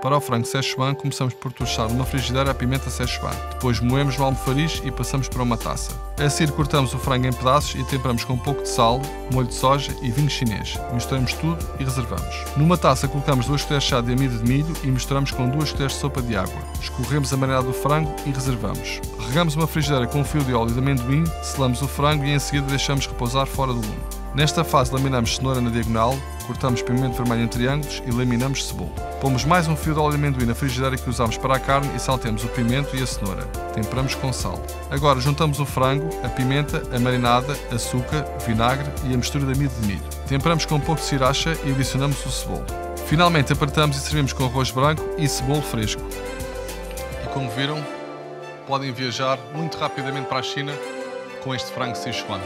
Para o frango Szechuan, começamos por tostar numa frigideira a pimenta Szechuan. Depois moemos no almofariz e passamos para uma taça. A seguir cortamos o frango em pedaços e temperamos com um pouco de sal, molho de soja e vinho chinês. Misturamos tudo e reservamos. Numa taça colocamos 2 colheres de chá de amido de milho e misturamos com 2 colheres de sopa de água. Escorremos a marinada do frango e reservamos. Regamos uma frigideira com um fio de óleo de amendoim, selamos o frango e em seguida deixamos repousar fora do lume. Nesta fase laminamos cenoura na diagonal, cortamos pimento vermelho em triângulos e laminamos cebola. Pomos mais um fio de óleo de amendoim na frigideira que usamos para a carne e saltemos o pimento e a cenoura. Temperamos com sal. Agora juntamos o frango, a pimenta, a marinada, açúcar, vinagre e a mistura de amido de milho. Temperamos com um pouco de sriracha e adicionamos o cebolo. Finalmente apertamos e servimos com arroz branco e cebola fresco. E como viram, podem viajar muito rapidamente para a China com este frango Sichuan.